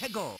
Hego.